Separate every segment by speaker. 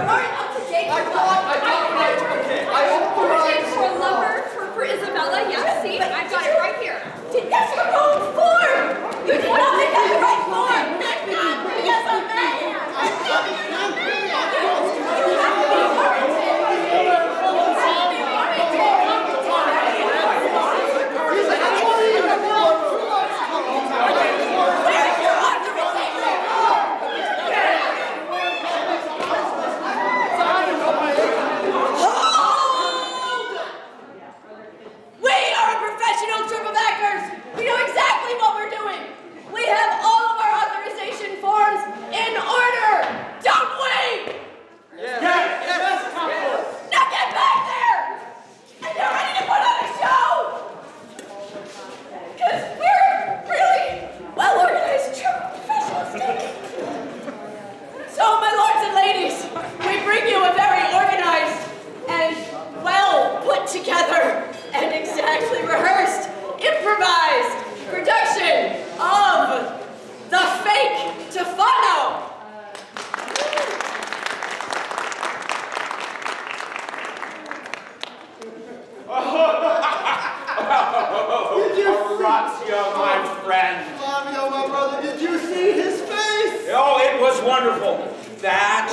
Speaker 1: Your up to?
Speaker 2: I thought, I thought, right, okay, I authorized.
Speaker 3: for a lover, for, for Isabella, yeah, see, I've got it right here.
Speaker 1: Did- That's the wrong form. You did not make that the right form. That's not yes, I may. You have to be warranted. You have to be warranted. Where's your authorization? Hold! We are a professional troupe of actors. We know exactly what we're doing. We have all of our authorization forms in order. Don't we?
Speaker 2: Yes, yes,
Speaker 1: Now get back there! And you're ready to put on a show! Because we're really well-organized troupe of professionals. So, my lords and ladies, we bring you a very organized and well put together and exactly rehearsed, improvised production of The Fake Tofano.
Speaker 4: Orazio, my friend.
Speaker 2: Flavio, my brother, did you see his face?
Speaker 4: Oh, it was wonderful. That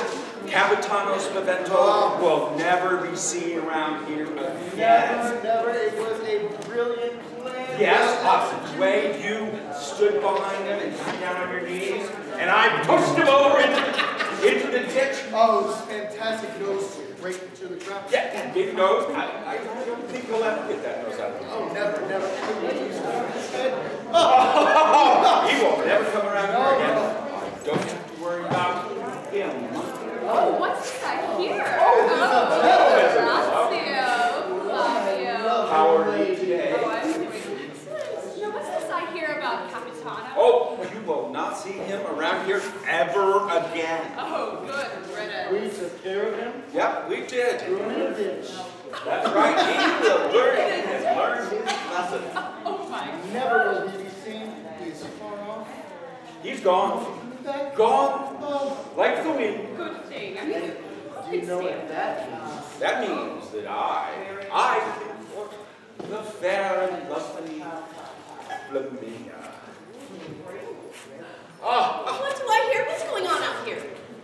Speaker 4: Capitano Spavento will never be seen around here again.
Speaker 2: Never, never, it was a brilliant plan.
Speaker 4: Yes, Hobson, the way you stood behind him and got down on your knees, and I pushed him over into, into the ditch.
Speaker 2: Oh, it was fantastic nose right into the ground.
Speaker 4: Yeah, big nose. I, I don't think he'll ever get that nose out of him.
Speaker 2: Oh, never, never. And the way you stood on his head.
Speaker 4: Oh, he won't ever come around here again. Don't have to worry about him.
Speaker 3: Oh, what's this I hear?
Speaker 2: Oh, there's a
Speaker 3: Oh, Horacio, Flavio.
Speaker 4: How are you today?
Speaker 3: Oh, I'm doing excellent. Now, what's this I hear about Capitano?
Speaker 4: Oh, you will not see him around here ever again.
Speaker 3: Oh, good riddance.
Speaker 2: We took care of him,
Speaker 4: Yep, we did.
Speaker 2: threw him in a ditch.
Speaker 4: That's right. He will learn. He has learned his lesson.
Speaker 3: Oh, my
Speaker 2: Never will he be seen. He's far off.
Speaker 4: He's gone.
Speaker 2: Coming back.
Speaker 4: Gone
Speaker 2: Oh,
Speaker 4: like the wind.
Speaker 3: good thing. I mean, who
Speaker 2: do you
Speaker 3: could
Speaker 2: know
Speaker 3: stand
Speaker 2: what that means?
Speaker 4: That means that I, I can court the fair and lovely Flaminia. Ah,
Speaker 1: What do I hear? What's going on out here?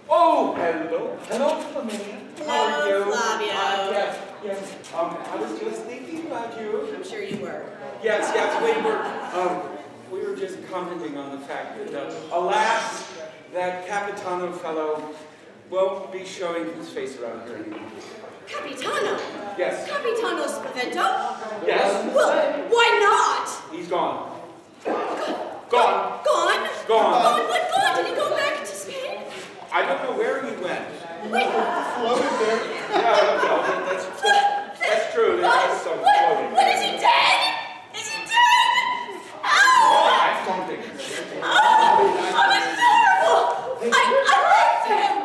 Speaker 4: oh, hello. Hello, Flaminia. How are
Speaker 1: Hello,
Speaker 4: you?
Speaker 1: Flavio.
Speaker 4: Uh, yes, yes. Um, I was just thinking about you.
Speaker 1: I'm sure you were.
Speaker 4: Yes, yes, we were, um, we were just commenting on the fact that, uh, alas, that Capitano fellow won't be showing his face around here anymore.
Speaker 1: Capitano.
Speaker 4: Yes,
Speaker 1: Capitano Spavento?
Speaker 4: yes,
Speaker 1: Well, why not?
Speaker 4: he's gone. Gone.
Speaker 1: Gone?
Speaker 4: Gone.
Speaker 1: Gone? What gone? Did he go back to Spain?
Speaker 4: I don't know where he went.
Speaker 1: Wait,
Speaker 2: Floated there.
Speaker 4: Yeah, no, that's, that's, that's true. That's so
Speaker 1: what?
Speaker 4: floating.
Speaker 1: What is he dead? Is he dead?
Speaker 4: Oh,
Speaker 1: Oh!
Speaker 4: I don't think so.
Speaker 1: Oh! Oh, this is horrible! I, I loved him!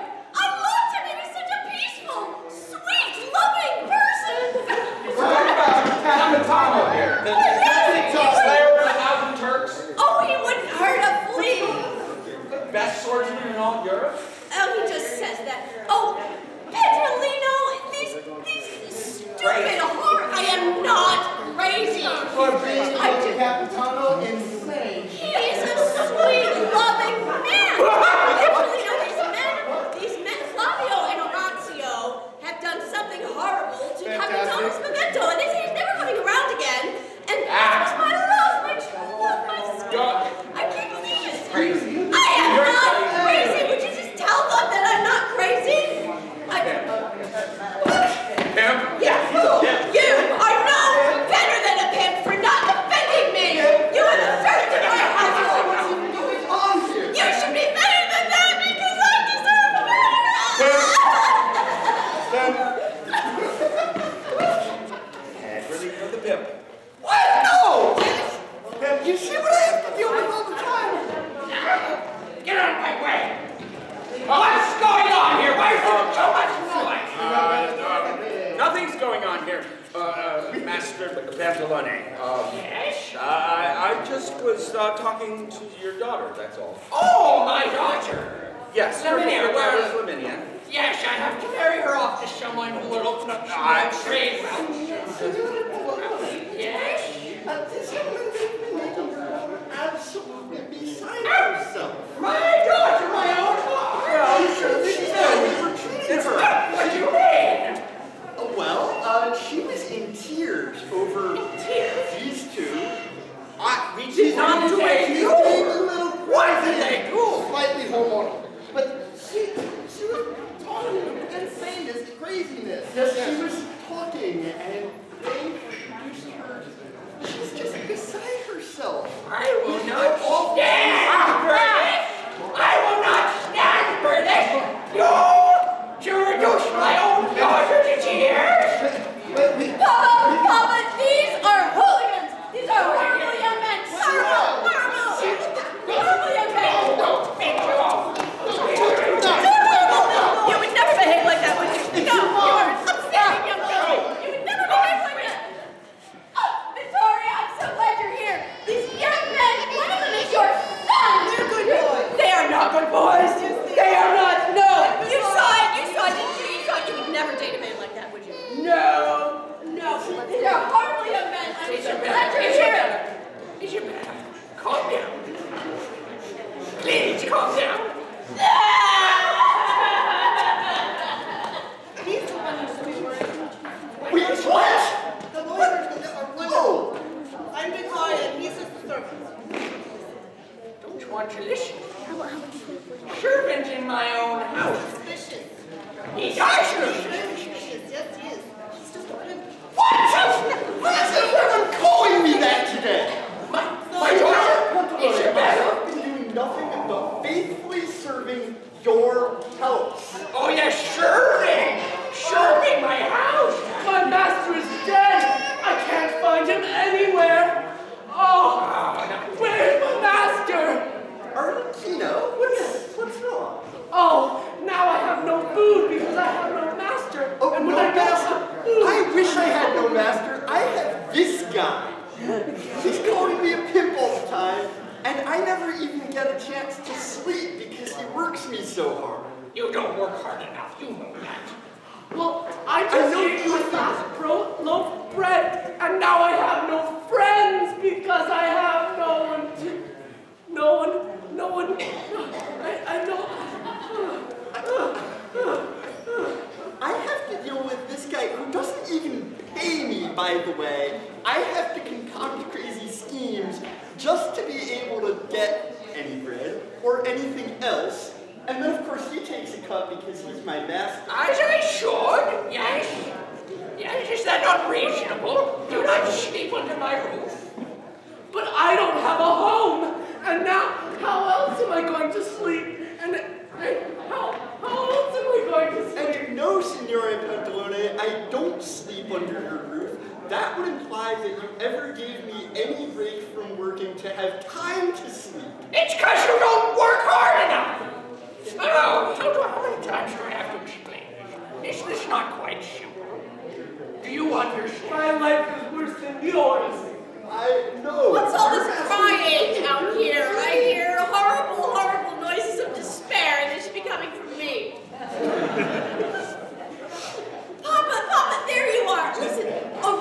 Speaker 1: graduate It's my
Speaker 2: best.
Speaker 5: As I should, yes. Yes, is that not reasonable? Do not sleep under my roof.
Speaker 6: But I don't have a home, and now how else am I going to sleep? And, and how, how else am I going to sleep?
Speaker 2: And no, Signore Pantalone, I don't sleep under your roof. That would imply that you ever gave me any break from working to have time to sleep.
Speaker 5: It's because you don't work hard Oh, I don't know how many times I have to explain this. Is this not quite simple? Do you understand?
Speaker 6: My life is worse than yours.
Speaker 2: I know.
Speaker 1: What's all this crying out here? I hear horrible, horrible noises of despair, and they should be coming from me. Papa, Papa, there you are. Listen,
Speaker 2: a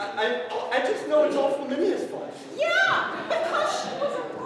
Speaker 2: I, I, just know it's all from Minnie's fault.
Speaker 7: Yeah, because she was
Speaker 2: a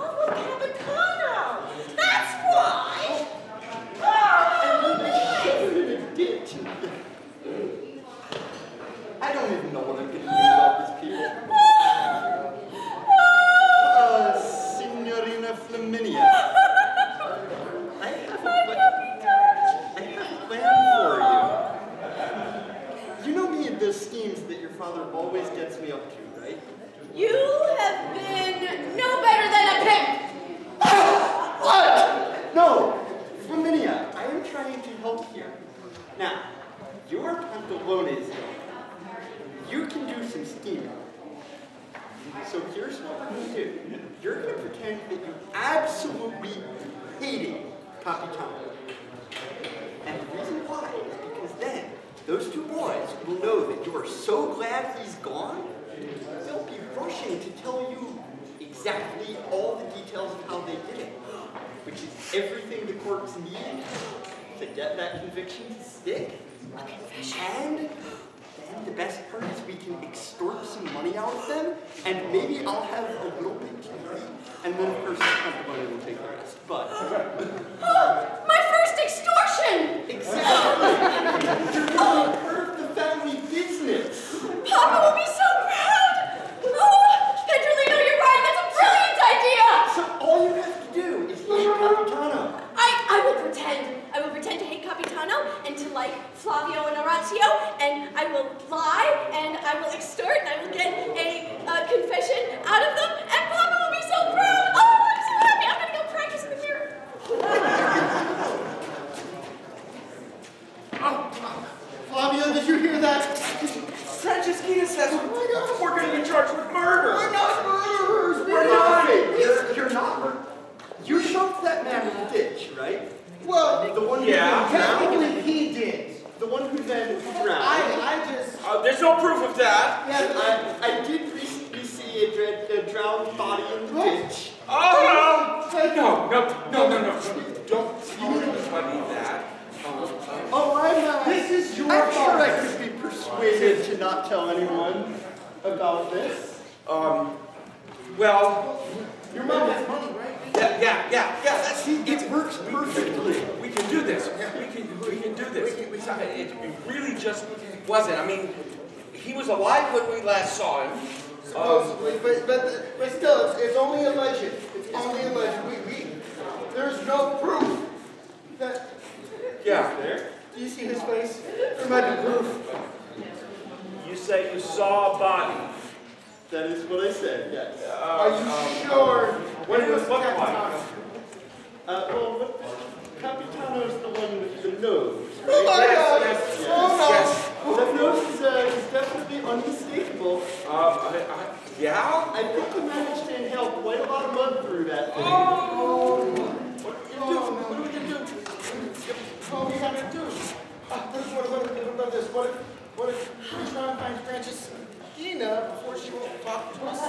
Speaker 2: sure
Speaker 8: she won't talk to us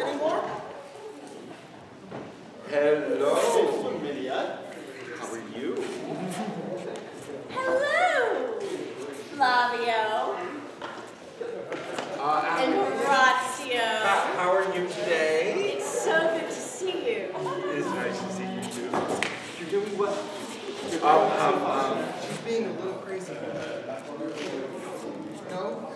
Speaker 8: anymore?
Speaker 4: Hello.
Speaker 2: Flaminia.
Speaker 4: How are you?
Speaker 1: Hello, Flavio.
Speaker 4: Uh,
Speaker 1: and Horatio.
Speaker 4: How are you today?
Speaker 1: It's so good to see you.
Speaker 4: It is nice to see you too.
Speaker 2: You're doing well.
Speaker 4: You're doing um, um, um,
Speaker 8: She's being a little crazy. No?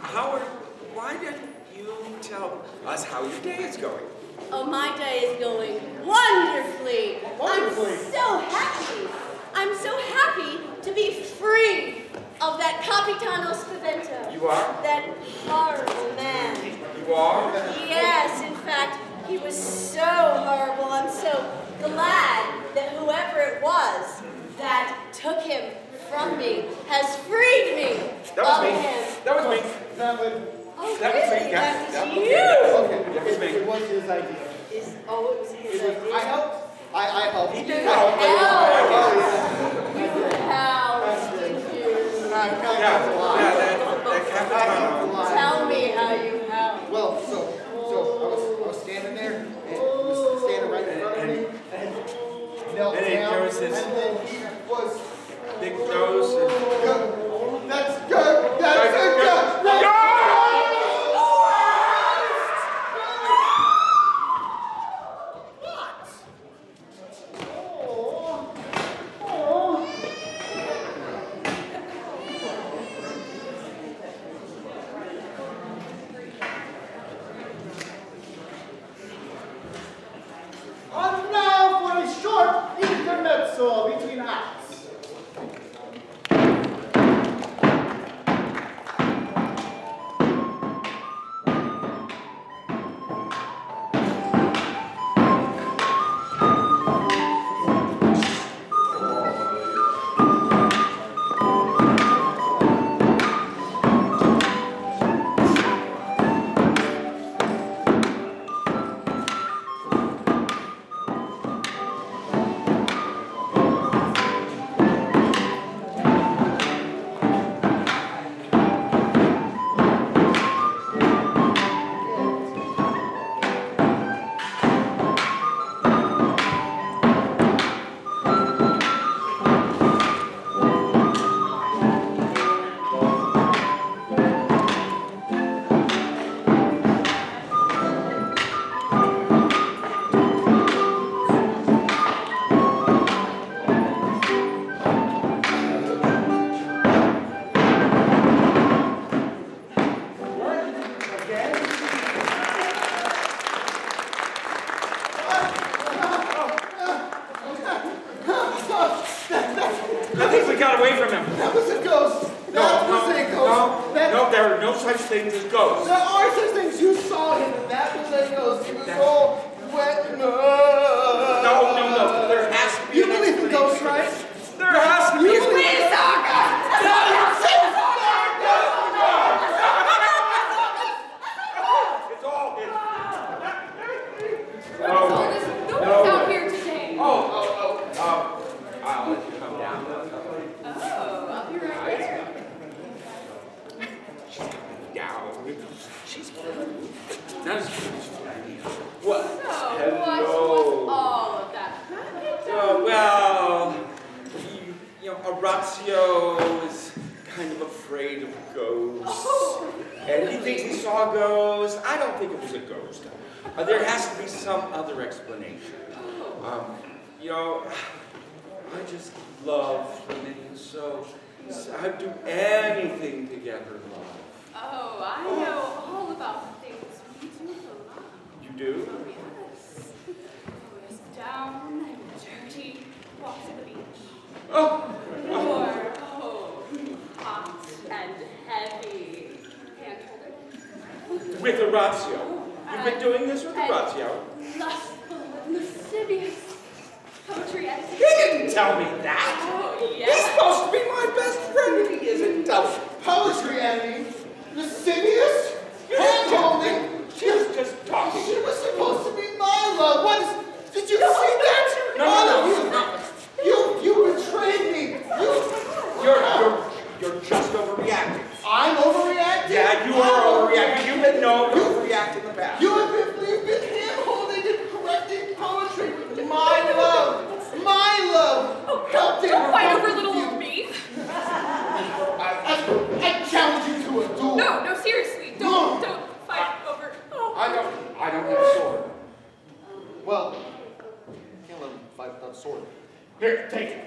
Speaker 4: How are why don't you tell us how your day is going?
Speaker 1: Oh, my day is going wonderfully.
Speaker 8: Wonderfully.
Speaker 1: I'm so happy. I'm so happy to be free of that Capitano Spavento.
Speaker 4: You are?
Speaker 1: That horrible man.
Speaker 4: You are?
Speaker 1: Yes, in fact, he was so horrible. I'm so glad that whoever it was that took him from me has freed me
Speaker 4: that was
Speaker 1: of
Speaker 4: me.
Speaker 1: him.
Speaker 4: That was me.
Speaker 8: That was
Speaker 1: Oh,
Speaker 4: that
Speaker 1: really?
Speaker 4: was me.
Speaker 1: That,
Speaker 4: that
Speaker 1: was you.
Speaker 8: Okay.
Speaker 4: That was me.
Speaker 8: It was his idea.
Speaker 1: It's, oh, it was his
Speaker 8: it was,
Speaker 1: idea.
Speaker 8: I helped. I, I helped.
Speaker 4: He did
Speaker 1: help.
Speaker 4: help.
Speaker 8: Oh,
Speaker 1: yeah.
Speaker 8: You
Speaker 1: helped.
Speaker 8: Did
Speaker 1: you?
Speaker 8: I helped oh.
Speaker 4: yeah.
Speaker 8: a lot.
Speaker 4: Yeah, that, that happened.
Speaker 8: I helped a lot.
Speaker 1: Tell me how you helped.
Speaker 8: Well, so so I was I was standing there and he was standing right in front of me and knelt
Speaker 4: and
Speaker 8: down and then he was
Speaker 4: big nose and
Speaker 8: go. That's good.
Speaker 4: sword.
Speaker 8: Here, take it.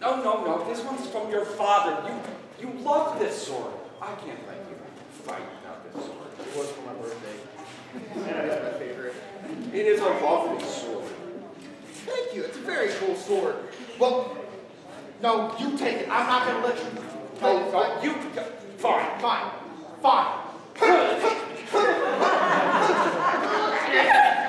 Speaker 4: No, no, no, this one's from your father. You, you love this sword. I can't let you fight without this sword.
Speaker 8: It was for my birthday. and it is my favorite.
Speaker 4: It is a lovely sword.
Speaker 8: Thank you. It's a very cool sword. Well, no, you take it. I'm not going to let you.
Speaker 4: No, no, you. Fine,
Speaker 8: fine, fine.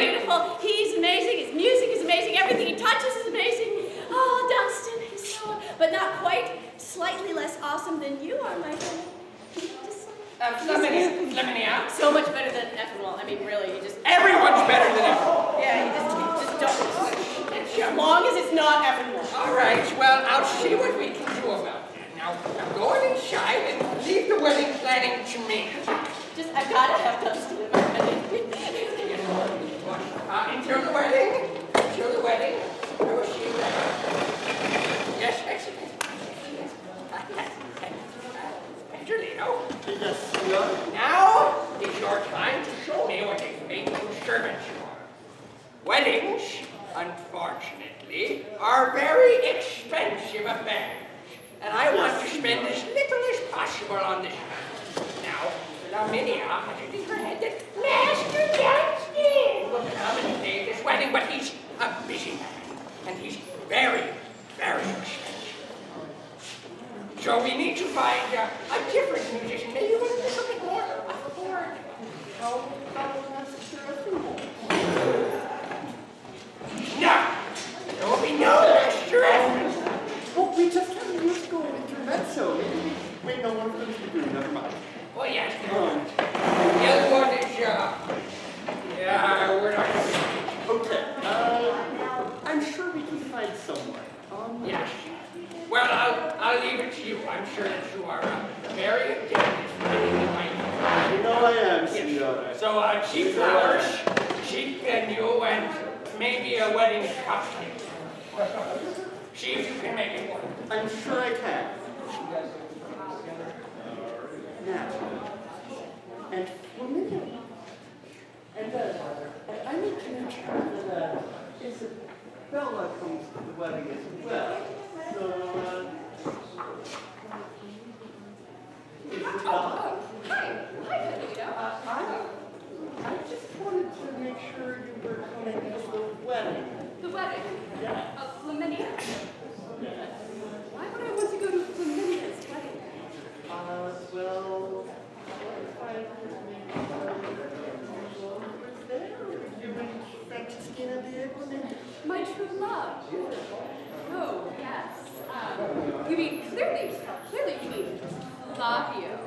Speaker 1: beautiful. He's amazing. His music is amazing. Everything he touches is amazing. Oh, Dunstan, he's so, but not quite, slightly less awesome than you are, my friend. Just
Speaker 5: Uh, Fleming, Fleming, yeah?
Speaker 1: so much better than Effenwald. I mean, really, you just
Speaker 5: Everyone's better than everyone.
Speaker 1: yeah, you just you just don't. As long as it's not Effenwald.
Speaker 5: All right, well, I'll see what we can do about that. Now, now go on inside and leave the wedding planning to me.
Speaker 1: Just I gotta have Dunstan in my wedding.
Speaker 5: Uh, until the wedding, until the wedding, I you later. Yes, excellent. Angelino,
Speaker 2: Yes, senor.
Speaker 5: now is your time to show me what a faithful servant you are. Weddings, unfortunately, are very expensive affairs, and I want to spend as little as possible on this matter. Pay this wedding, but he's a busy man, and he's very, very expensive. So we need to find uh, a different musician, maybe more afford.
Speaker 2: How about Master Effenwald?
Speaker 5: No! There will be no Master.
Speaker 2: Well, we just a musical intermezzo. Maybe wait no one them to do. Never mind.
Speaker 5: Oh, yes, the other one. The other is, uh, yeah, we're not going to.
Speaker 2: Okay. Uh, I'm sure we can find someone. Um,
Speaker 5: Yes. Well, I'll, I'll leave it to you. I'm sure that you are uh, very adept
Speaker 2: you know I am,
Speaker 5: Yes.
Speaker 2: senor.
Speaker 5: So, uh, cheap flowers, cheap venue, and maybe a wedding costume. See if you can make it work.
Speaker 2: I'm sure I can. Now, and Flamingo. And uh, I I need to make sure that uh, Isabella comes to the wedding as well. So, uh, Isabella,
Speaker 3: Hi. Hi, Pedrito.
Speaker 2: uh, I, I just wanted to make sure you were coming to the wedding.
Speaker 3: The wedding
Speaker 2: Yeah.
Speaker 3: of Flaminia. Why would I want to go to Flaminia's wedding?
Speaker 2: Uh, well, if I could make sure was there, you and Francescina be
Speaker 3: My true love. Oh, yes. Um, you mean, clearly, clearly you mean Flavio.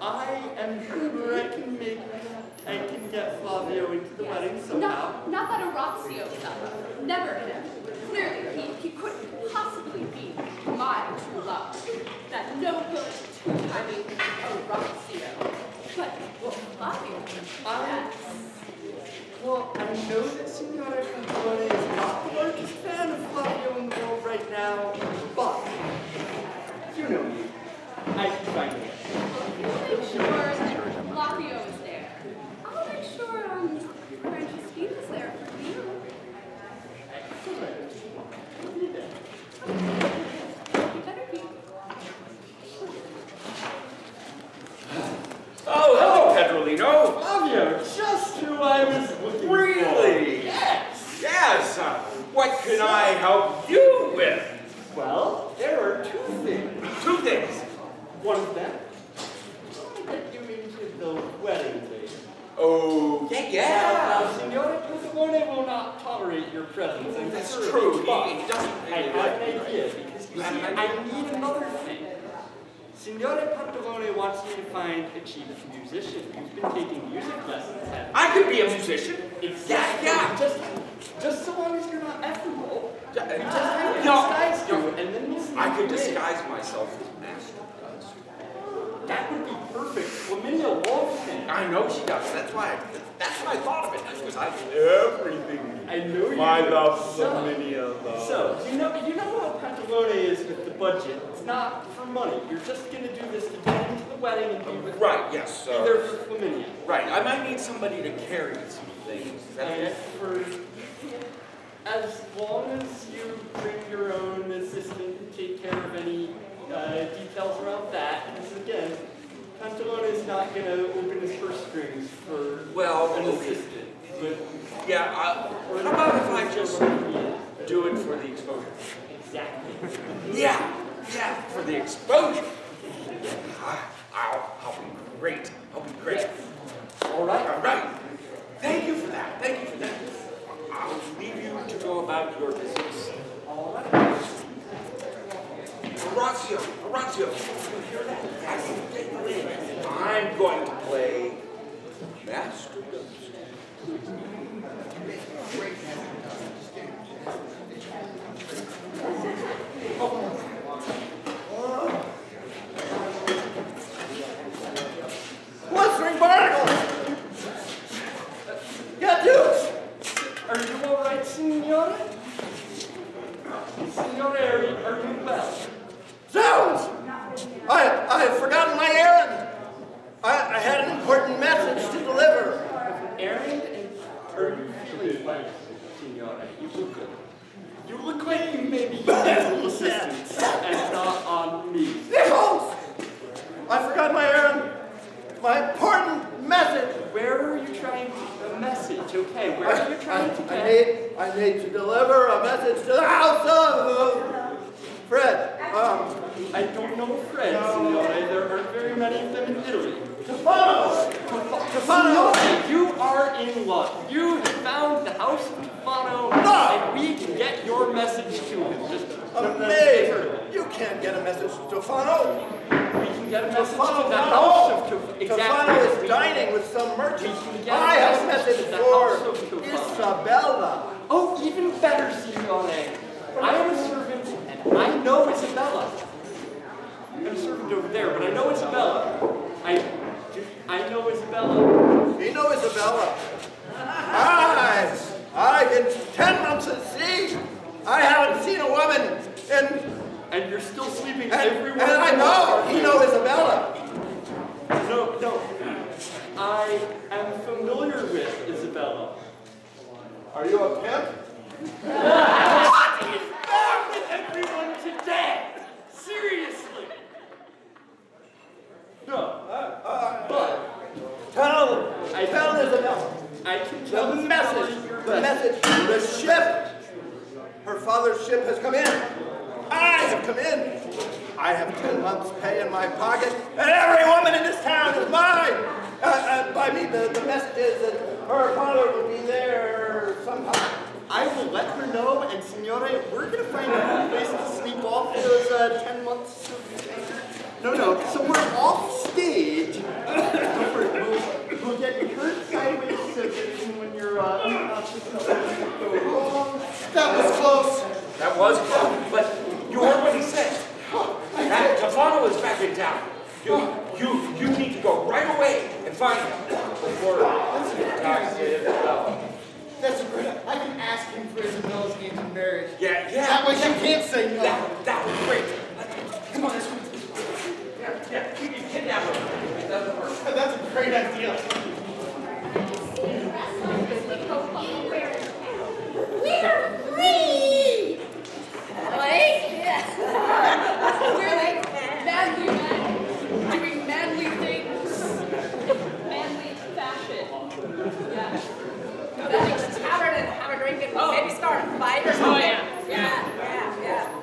Speaker 2: I am sure I can make, I can get Flavio into the wedding somehow.
Speaker 3: Not, not that Orazio. Never him. Clearly, he, he couldn't possibly be my true love. That no good two-timing Orazio. But, well, Flavio, yes.
Speaker 2: Well, I know that Signora Cantone is not the largest fan of Flavio in the world right now, but you know me. I can find a way.
Speaker 3: We'll make sure that Flavio is there. I'll make sure um, Francescina's there for you. You better be.
Speaker 4: Oh, hello,
Speaker 2: Just who I was looking for.
Speaker 4: Really?
Speaker 2: Yes.
Speaker 4: Yes. uh, What can I help you with?
Speaker 2: Well, there are two things.
Speaker 4: Two things.
Speaker 2: One of them, I get you into the wedding thing.
Speaker 4: Oh, yeah,
Speaker 2: Now,
Speaker 4: yeah.
Speaker 2: Signora Cantone will not tolerate your presence.
Speaker 4: That's true. He-
Speaker 2: But
Speaker 4: he doesn't
Speaker 2: I have an idea because You see, I need another thing. Signore Pantalone wants me to find a chief musician. You've been taking music lessons, haven't
Speaker 4: I could be a musician.
Speaker 2: Exactly.
Speaker 4: Yeah.
Speaker 2: Just, just so long as you're not effable.
Speaker 4: Yeah,
Speaker 2: You just have to
Speaker 4: no,
Speaker 2: disguise
Speaker 4: no.
Speaker 2: you, and then we'll
Speaker 4: I could disguise myself as master.
Speaker 2: That would be perfect. Flaminia loves him.
Speaker 4: I know she does. That's why. That's why I thought of it. Because I everything.
Speaker 2: I know you
Speaker 9: My
Speaker 2: do.
Speaker 9: love,
Speaker 2: So-
Speaker 9: Flaminia, love.
Speaker 2: So, you know, you know how Pantalone is with the budget. It's not for money. You're just gonna do this to get into the wedding and be with
Speaker 4: Right. Yes.
Speaker 2: Be
Speaker 4: Uh,
Speaker 2: there for Flaminia.
Speaker 4: right. I might need somebody to carry some things. Is that
Speaker 2: And
Speaker 4: it?
Speaker 2: for as long as you bring your own assistant and take care of any uh, details around that, because again, Pantalone is not gonna open his purse strings for
Speaker 4: Well,
Speaker 2: an
Speaker 4: okay.
Speaker 2: assistant. But
Speaker 4: Yeah. I, how about if I just do it for the exposure?
Speaker 2: exactly.
Speaker 4: Yeah. Yeah. For the exposure. I'll, I'll be great. I'll be great.
Speaker 2: All right.
Speaker 4: All right. Thank you for that. Thank you for that. I'll leave you to go about your business.
Speaker 2: All right.
Speaker 4: Orazio, Orazio, you hear that? That's the lead. I'm going to play Master Ghost.
Speaker 8: Isabella. Are you a pimp?
Speaker 2: What is wrong with everyone today? Seriously. No, but
Speaker 8: Tell,
Speaker 2: I
Speaker 8: tell Isabella.
Speaker 2: I can tell
Speaker 8: The message, the
Speaker 2: message.
Speaker 8: message, the ship. Her father's ship has come in. I have come in. I have ten months' pay in my pocket, and every woman in this town is mine. Uh, uh, by me, the, the message is that her father will be there sometime.
Speaker 2: I will let her know, and Signore, we're gonna find a place to sleep off those uh, ten months of No, no, so we're off stage. We'll, we'll get you hurt sideways so that when you're uh, unconscious, nothing will go wrong.
Speaker 8: That was close.
Speaker 4: That was close, but you heard what he said. That Tofano is back in town. You, you, you need to go right away and find him before talks to Isabella.
Speaker 8: That's a great. I can ask him for Isabella's hand in marriage.
Speaker 4: Yeah, yeah.
Speaker 8: That way she can't say no.
Speaker 4: That, that was great. Come on, this one. Yeah, yeah. You can kidnap her. It doesn't work.
Speaker 8: That's a great idea.
Speaker 7: We're free!
Speaker 3: Like, we're like manly men doing manly things. Manly fashion. Yeah.
Speaker 1: Go to the next tavern and have a drink and oh. maybe start a fight or oh, something.
Speaker 3: Oh, yeah.
Speaker 1: Yeah, yeah, yeah.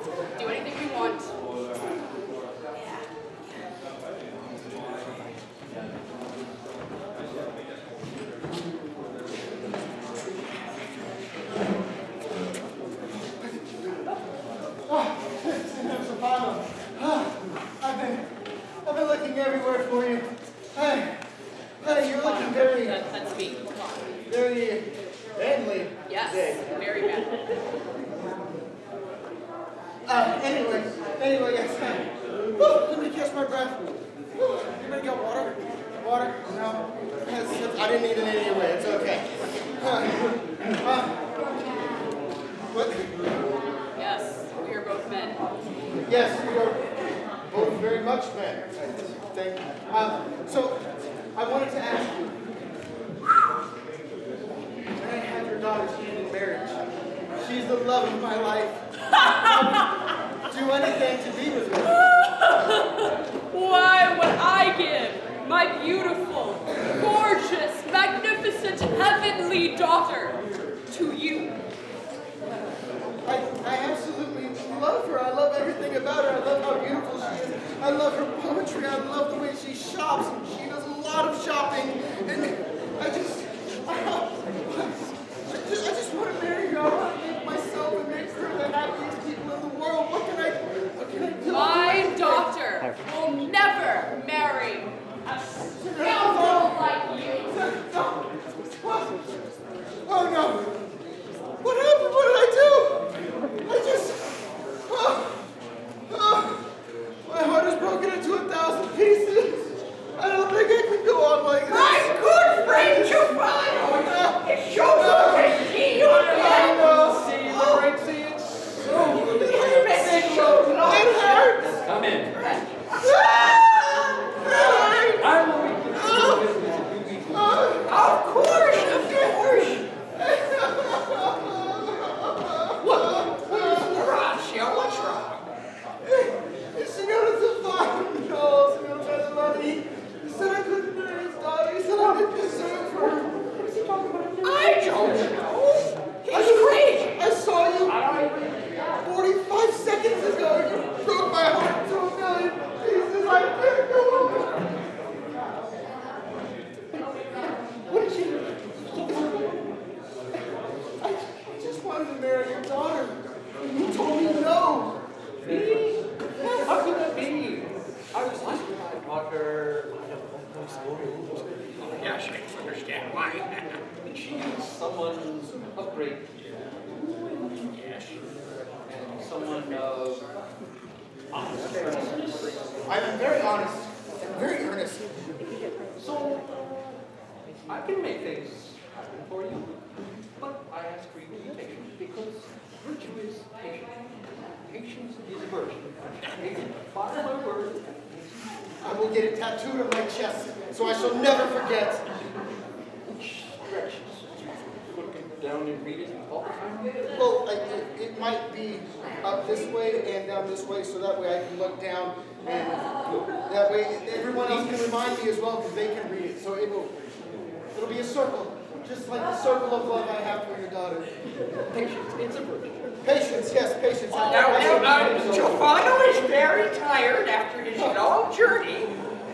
Speaker 10: Patience,
Speaker 8: yes, patience. Oh,
Speaker 5: now, now, uh, is very tired after his long journey.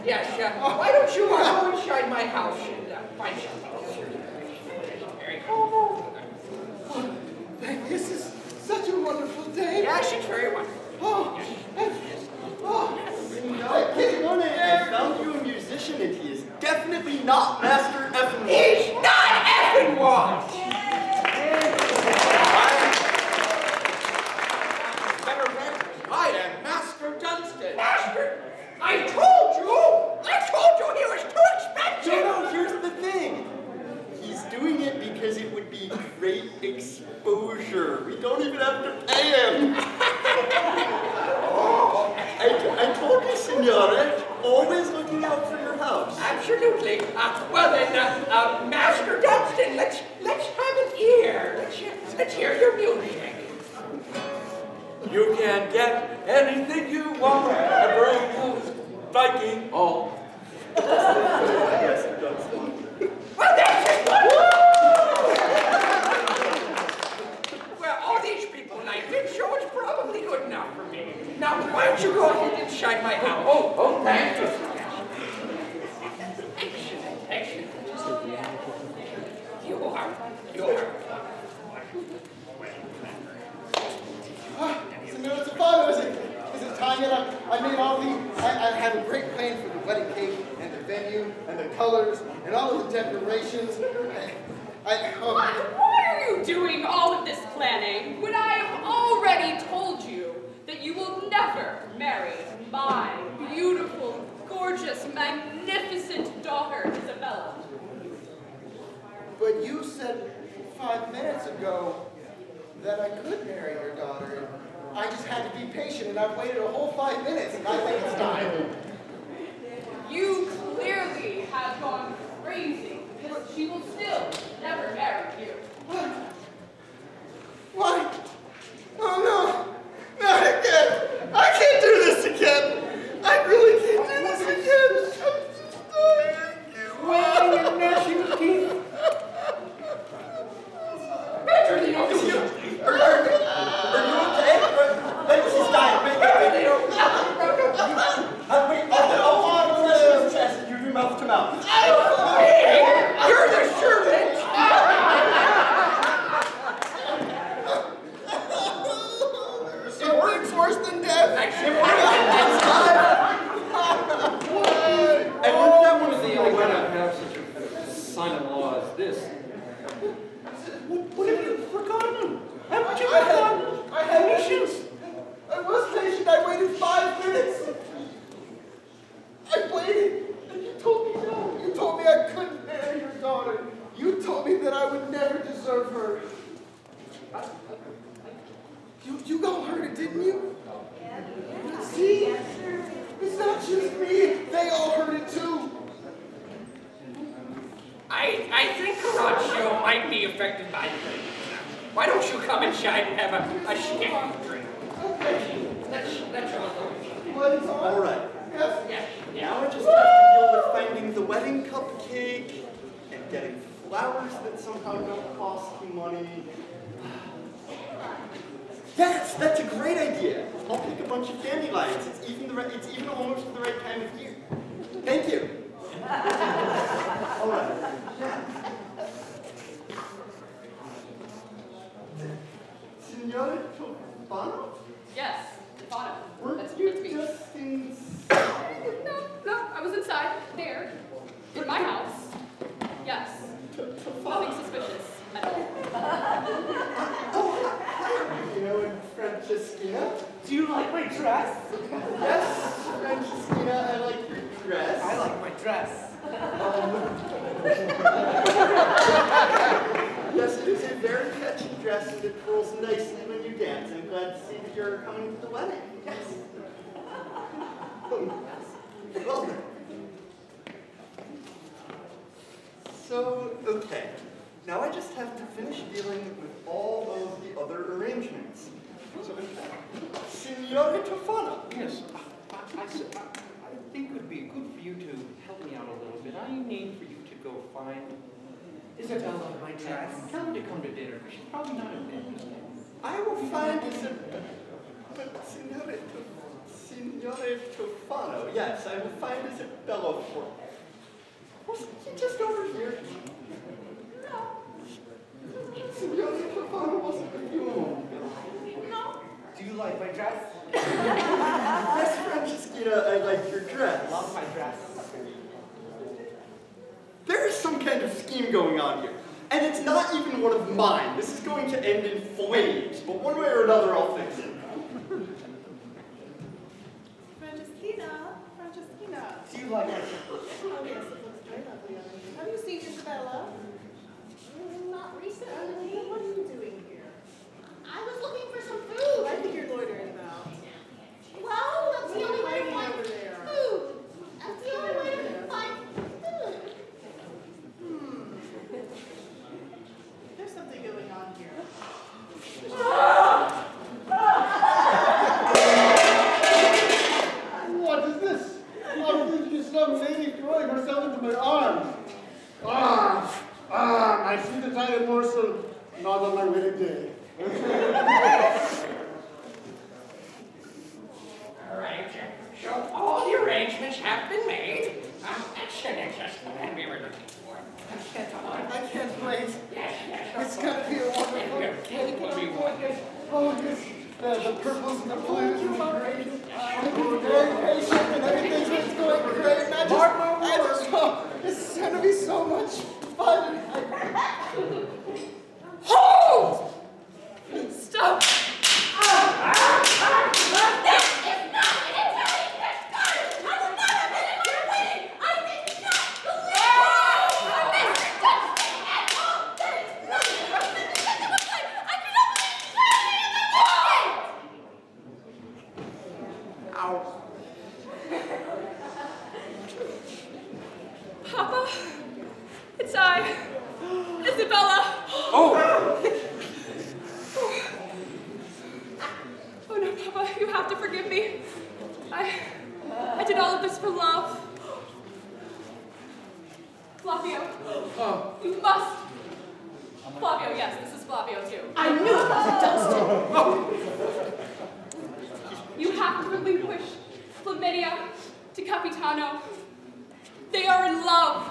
Speaker 5: Yes, uh, why don't you go inside my house and uh, find something? Oh,
Speaker 8: this is such a wonderful day.
Speaker 5: Yes, it's very wonderful.
Speaker 8: Oh, yes. oh.
Speaker 2: No, I found you a musician and he is definitely not Master Effenwald.
Speaker 5: He's not
Speaker 2: Effenwald! sure. We don't even have to pay him. I, told you, Signore, always looking out for your house.
Speaker 5: Absolutely. Uh, well then, uh, uh, Master Dunstan, let's let's have an ear. Let's hear, let's hear your music.
Speaker 4: You can get anything you want at Romeo's Viking
Speaker 5: all. Dunstan. Well, that's it. Now, why don't you go ahead and shine my house?
Speaker 4: Oh, oh, thank you.
Speaker 5: Action, action. You are, you are.
Speaker 8: Ah, it's a minute to five, is it? Is it time yet? I, I made all the, I, I had a great plan for the wedding cake and the venue and the colors and all of the decorations. I, I, oh.
Speaker 3: what, what are you doing all of this planning? Would I
Speaker 8: patient, and I've waited a whole five minutes, and I think it's time.
Speaker 3: You clearly have gone crazy, because she will still never marry you.
Speaker 8: Why? Oh no! Not again! I can't do this again! I really can't do this again! I'm just dying.
Speaker 5: Well, your gnashing teeth. Better than you
Speaker 2: Are, are, are you okay? Or- Wait, she's dying. Wait, wait, wait. Uh, wait, oh, oh, on press his chest and you do mouth to mouth.
Speaker 5: You're the servant.
Speaker 8: Something's worse than death!
Speaker 2: And when that one is
Speaker 10: The
Speaker 2: the
Speaker 10: only
Speaker 2: only
Speaker 10: way
Speaker 2: one
Speaker 10: to have such a son-in-law as this.
Speaker 8: What have you forgotten? Haven't you forgotten? I had patience. I was patient. I waited five minutes. I waited, and you told me no. You told me I couldn't marry your daughter. You told me that I would never deserve her. You, you got hurt, didn't you? See? It's not just me. They all heard it too.
Speaker 5: I, I think Orazio might be affected by the drink. Why don't you come inside and have a, a sticky drink?
Speaker 8: Okay.
Speaker 5: Let's, let's all go.
Speaker 8: What is on?
Speaker 2: All right.
Speaker 8: Yes.
Speaker 5: Yes,
Speaker 2: Now I
Speaker 5: yeah.
Speaker 2: just have to deal with finding the wedding cupcake and getting that somehow don't cost you money. Yes, that's a great idea. I'll pick a bunch of dandelions. It's even the right, it's even almost the right time of year. Thank you. All right. Signora Tofano?
Speaker 3: Yes, Bono.
Speaker 2: Were
Speaker 3: That's,
Speaker 2: you
Speaker 3: that's me.
Speaker 2: just in...
Speaker 3: No, no, I was inside, there, in my house. Yes, nothing suspicious at all.
Speaker 2: You know, in Francescina?
Speaker 6: Do you like my dress?
Speaker 2: Yes, Francescina, I like your dress.
Speaker 6: I like my dress.
Speaker 2: Um, yes, it is a very catchy dress and it twirls nicely when you dance. I'm glad to see that you're coming to the wedding. Yes. Well. So, okay. Now I just have to finish dealing with all of the other arrangements. So, Signora Tofana.
Speaker 10: Yes, I, I, I, I think it would be good for you to help me out a little bit. I need for you to go find
Speaker 6: Isabella, my dress.
Speaker 10: Tell her to come to dinner, she's probably not in bed.
Speaker 2: I will find Isabella. But Signore, Signore Tofano, yes, I will find Isabella for. Wasn't he just over here? No. Signore Tofano wasn't with you a moment ago.
Speaker 6: Do you like my dress?
Speaker 2: Yes, Francescina, I like your dress.
Speaker 6: I love my dress.
Speaker 2: There is some kind of scheme going on here. And it's not even one of mine. This is going to end in flames. But one way or another, I'll fix it.
Speaker 7: Francescina, Francescina.
Speaker 6: Do you like my
Speaker 7: Oh yes, it looks very lovely on you. Have you seen Isabella? Mm, Not recently. What are you doing here? I was looking for some food. I think you're loitering
Speaker 5: auch. Papa,
Speaker 8: it's I, Isabella. Oh! oh.
Speaker 3: Oh no,
Speaker 7: Papa, you have to forgive me. I, I
Speaker 3: did all of this for love. Flavio, oh. you must. Flavio, yes, this is Flavio too.
Speaker 1: I knew it was a Dunstan.
Speaker 3: Oh have to relinquish Flaminia to Capitano. They are in love.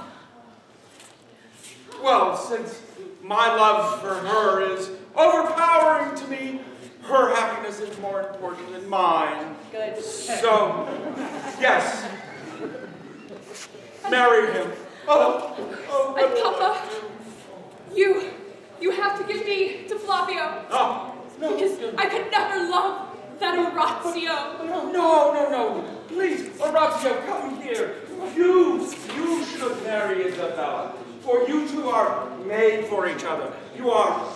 Speaker 4: Well, since my love for her is overpowering to me, her happiness is more important than mine.
Speaker 1: Good.
Speaker 4: So, yes, marry him. Oh, oh, oh.
Speaker 3: And Papa, you, you have to give me to Flavio.
Speaker 4: oh,
Speaker 3: Because I could never love that Orazio.
Speaker 4: no, no, no, please, Orazio, come here. You, you should marry Isabella, for you two are made for each other. You are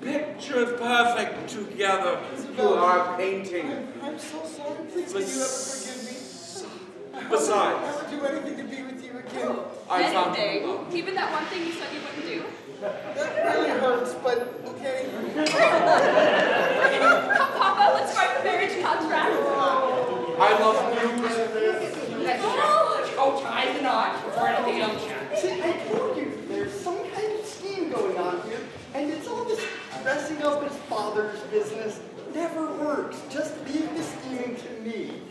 Speaker 4: picture perfect together. You are painting.
Speaker 8: I'm so sorry. Please, can you ever forgive me?
Speaker 4: Besides,
Speaker 8: I would do anything to be with you again.
Speaker 4: I found
Speaker 3: Anything, even that one thing you said you wouldn't do.
Speaker 8: That really hurts, but okay.
Speaker 3: Come, Papa, let's write a marriage contract.
Speaker 4: I love you,
Speaker 5: Let's let's go tie the knot before anything else happens.
Speaker 2: See, I told you, there's some kind of scheme going on here, and it's all this dressing up as father's business. Never works. Just leave the scheming to me.